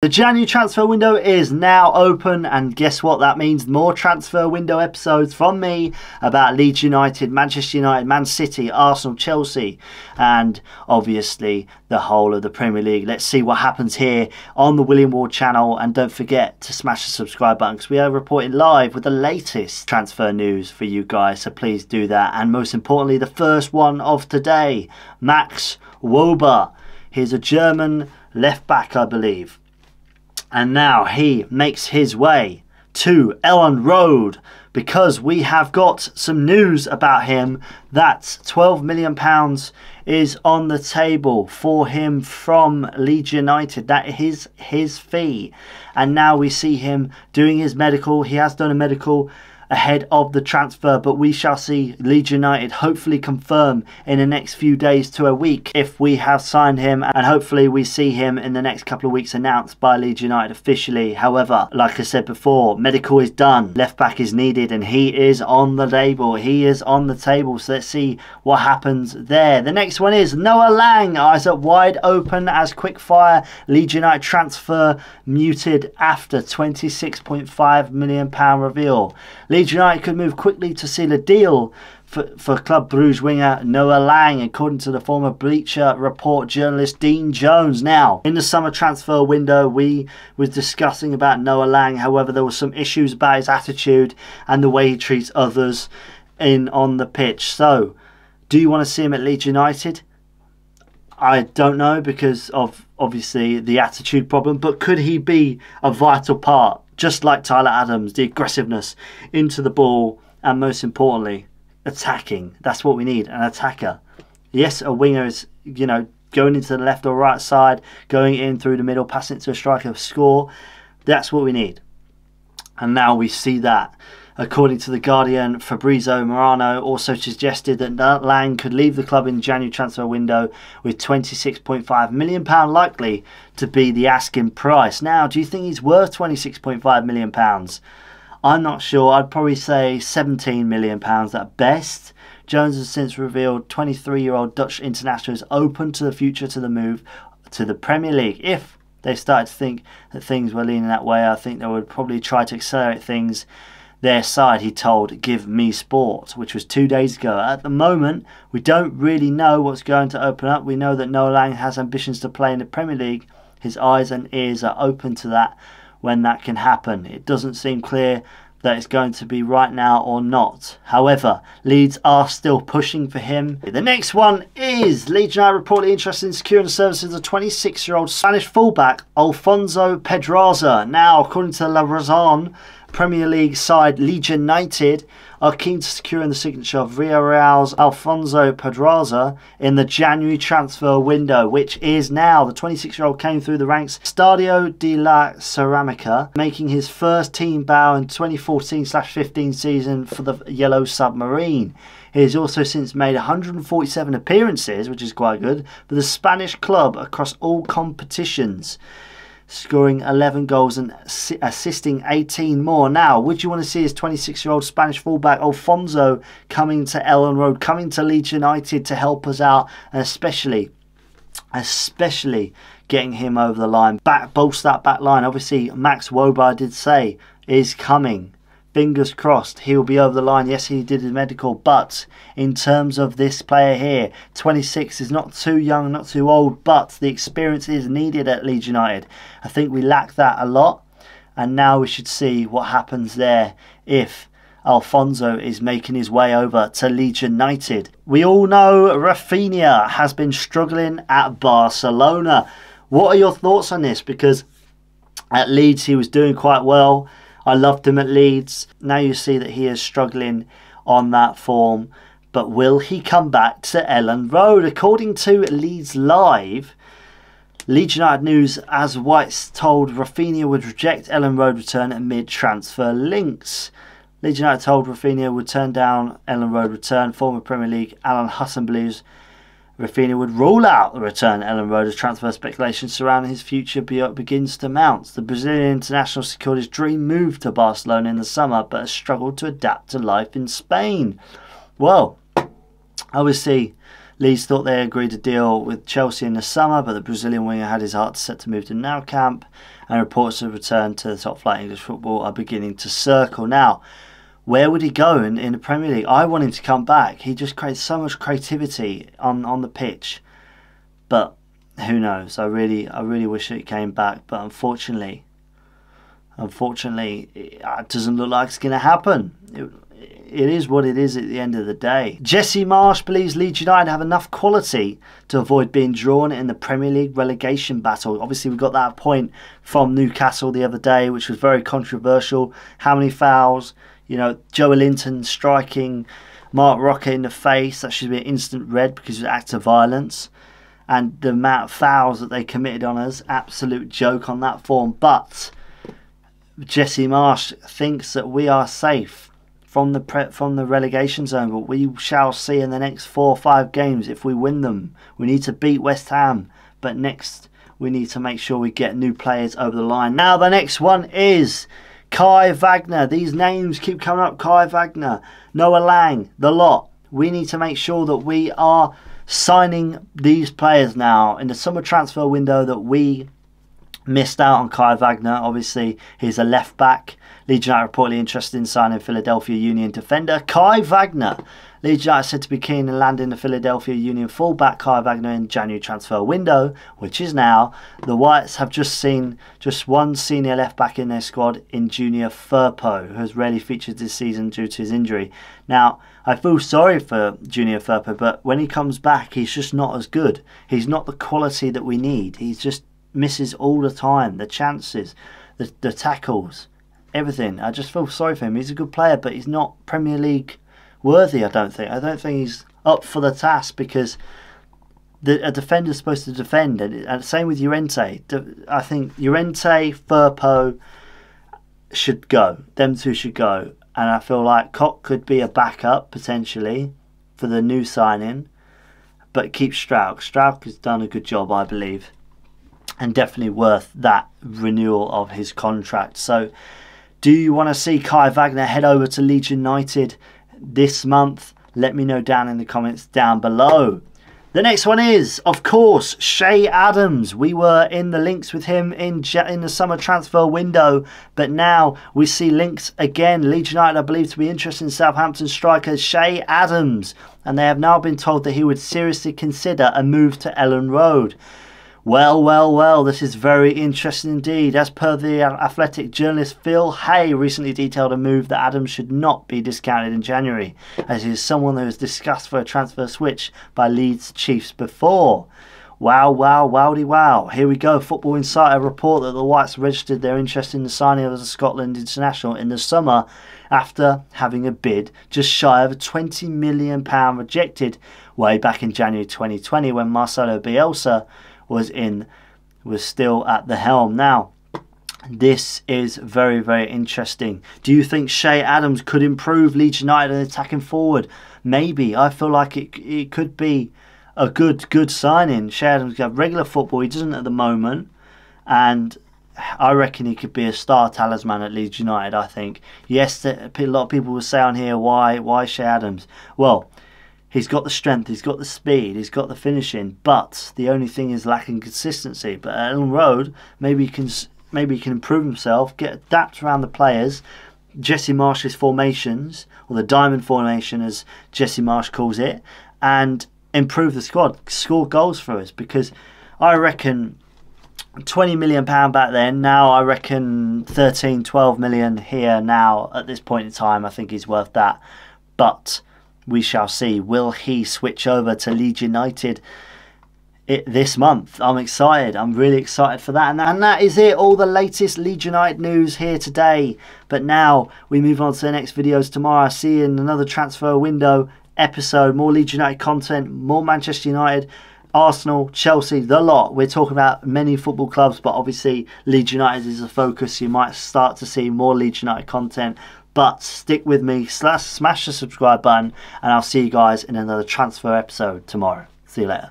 The January transfer window is now open, and guess what? That means more transfer window episodes from me about Leeds United, Manchester United, Man City, Arsenal, Chelsea, and obviously the whole of the Premier League. Let's see what happens here on the William Ward channel, and don't forget to smash the subscribe button because we are reporting live with the latest transfer news for you guys. So please do that, and most importantly, the first one of today Max Wöber. He's a German left back, I believe and now he makes his way to Elland Road because we have got some news about him that 12 million pounds is on the table for him from Leeds United. That is his fee. And now we see him doing his medical. He has done a medical ahead of the transfer, but we shall see Leeds United hopefully confirm in the next few days to a week if we have signed him, and hopefully we see him in the next couple of weeks announced by Leeds United officially. However, like I said before, medical is done, left back is needed, and he is on the table. He is on the table, so let's see what happens there. The next one is Noah Lang, eyes up wide open as quick fire. Leeds United transfer muted after £26.5 million reveal. Leeds United could move quickly to seal a deal for, for Club Bruges winger Noah Lang, according to the former Bleacher Report journalist Dean Jones. Now, in the summer transfer window, we was discussing about Noah Lang. However, there were some issues about his attitude and the way he treats others in on the pitch. So, do you want to see him at Leeds United? I don't know because of obviously the attitude problem, but could he be a vital part just like Tyler Adams, the aggressiveness into the ball, and most importantly, attacking. That's what we need an attacker. Yes, a winger is, you know, going into the left or right side, going in through the middle, passing it to a striker, score. That's what we need. And now we see that. According to The Guardian, Fabrizio Morano also suggested that Lang could leave the club in January transfer window with £26.5 million likely to be the asking price. Now, do you think he's worth £26.5 million? I'm not sure. I'd probably say £17 million at best. Jones has since revealed 23 year old Dutch international is open to the future to the move to the Premier League. If they started to think that things were leaning that way, I think they would probably try to accelerate things their side, he told Give Me Sport, which was two days ago. At the moment, we don't really know what's going to open up. We know that Noah Lang has ambitions to play in the Premier League. His eyes and ears are open to that when that can happen. It doesn't seem clear that it's going to be right now or not. However, Leeds are still pushing for him. The next one is Leeds United reportedly interested in securing the services of 26-year-old Spanish fullback Alfonso Pedraza. Now, according to La Razón, Premier League side Leeds United are keen to secure the signature of Villarreal's Alfonso Pedraza in the January transfer window, which is now. The 26 year old came through the ranks Stadio de la Ceramica, making his first team bow in 2014 15 season for the Yellow Submarine. He has also since made 147 appearances, which is quite good, for the Spanish club across all competitions scoring 11 goals and assisting 18 more. Now, would you want to see his 26 year old Spanish fullback Alfonso coming to Elland Road, coming to Leeds United to help us out, and especially, especially getting him over the line, back bolster that back line. Obviously, Max Wöber, I did say, is coming fingers crossed he'll be over the line. Yes, he did his medical, but in terms of this player here, 26 is not too young, not too old, but the experience is needed at Leeds United. I think we lack that a lot, and now we should see what happens there if Alfonso is making his way over to Leeds United. We all know Raphinha has been struggling at Barcelona. What are your thoughts on this? Because at Leeds he was doing quite well I loved him at Leeds. Now you see that he is struggling on that form. But will he come back to Elland Road? According to Leeds Live, Leeds United News, as White's told Raphinha would reject Elland Road return amid transfer links. Leeds United told Raphinha would turn down Elland Road return. Former Premier League Alan Hutton believes Raphinha would rule out the return Elland Road as transfer speculation surrounding his future begins to mount. The Brazilian international secured his dream move to Barcelona in the summer but has struggled to adapt to life in Spain. Well, obviously, Leeds thought they agreed a deal with Chelsea in the summer, but the Brazilian winger had his heart set to move to Nou Camp, and reports of return to the top flight English football are beginning to circle. Now, where would he go in, in the Premier League? I want him to come back. He just creates so much creativity on, on the pitch. But who knows? I really I really wish he came back, but unfortunately, unfortunately, it doesn't look like it's going to happen. It, it is what it is at the end of the day. Jesse Marsch believes Leeds United have enough quality to avoid being drawn in the Premier League relegation battle. Obviously, we got that point from Newcastle the other day, which was very controversial. How many fouls? You know, Joelinton striking Marc Roca in the face. That should be an instant red because of act of violence. And the amount of fouls that they committed on us, absolute joke on that form. But Jesse Marsch thinks that we are safe from the pre- from the relegation zone, but we shall see in the next four or five games if we win them. We need to beat West Ham, but next we need to make sure we get new players over the line. Now the next one is Kai Wagner. These names keep coming up. Kai Wagner, Noah Lang, the lot. We need to make sure that we are signing these players now in the summer transfer window that we missed out on Kai Wagner. Obviously, he's a left back. Leeds United reportedly interested in signing Philadelphia Union defender Kai Wagner. Leeds United said to be keen in landing the Philadelphia Union fullback Kai Wagner in January transfer window, which is now. The Whites have just seen just one senior left back in their squad in Junior Firpo, who has rarely featured this season due to his injury. Now, I feel sorry for Junior Firpo, but when he comes back, he's just not as good. He's not the quality that we need. He just misses all the time. The chances, the, the tackles everything. I just feel sorry for him. He's a good player, but he's not Premier League worthy. I don't think. I don't think he's up for the task because the, a defender's supposed to defend, and, and same with Llorente. I think Llorente, Firpo should go. Them two should go, and I feel like Koch could be a backup potentially for the new signing, but keep Struijk. Struijk has done a good job, I believe, and definitely worth that renewal of his contract. So do you want to see Kai Wagner head over to Leeds United this month? Let me know down in the comments down below. The next one is, of course, Che Adams. We were in the links with him in in the summer transfer window, but now we see links again. Leeds United are believed to be interested in Southampton striker Che Adams, and they have now been told that he would seriously consider a move to Elland Road. Well, well, well, this is very interesting indeed. As per the athletic journalist Phil Hay recently detailed a move that Adams should not be discounted in January, as he is someone who was discussed for a transfer switch by Leeds Chiefs before. Wow, wow, wowdy wow. Here we go. Football Insider report that the Whites registered their interest in the signing of the Scotland international in the summer after having a bid just shy of a £20 million rejected way back in January 2020 when Marcelo Bielsa was in was still at the helm. Now, this is very, very interesting. Do you think Che Adams could improve Leeds United in attacking forward? Maybe. I feel like it, it could be a good good signing. Che Adams can regular football. He doesn't at the moment. And I reckon he could be a star talisman at Leeds United, I think. Yes, a lot of people will say on here, why, why Che Adams? Well, He's got the strength, he's got the speed, he's got the finishing, but the only thing is lacking consistency. But at Elland Road, maybe he can maybe he can improve himself, get adapt around the players. Jesse Marsch's formations, or the diamond formation as Jesse Marsch calls it, and improve the squad, score goals for us. Because I reckon 20 million pound back then now i reckon 13 12 million here now at this point in time i think he's worth that but we shall see. Will he switch over to Leeds United it, this month? I'm excited. I'm really excited for that. And, and that is it. All the latest Leeds United news here today. But now we move on to the next videos tomorrow. I see you in another transfer window episode. More Leeds United content, more Manchester United. Arsenal, Chelsea, the lot. We're talking about many football clubs, but obviously Leeds United is a focus. You might start to see more Leeds United content but stick with me, slash, smash the subscribe button, and I'll see you guys in another transfer episode tomorrow. See you later.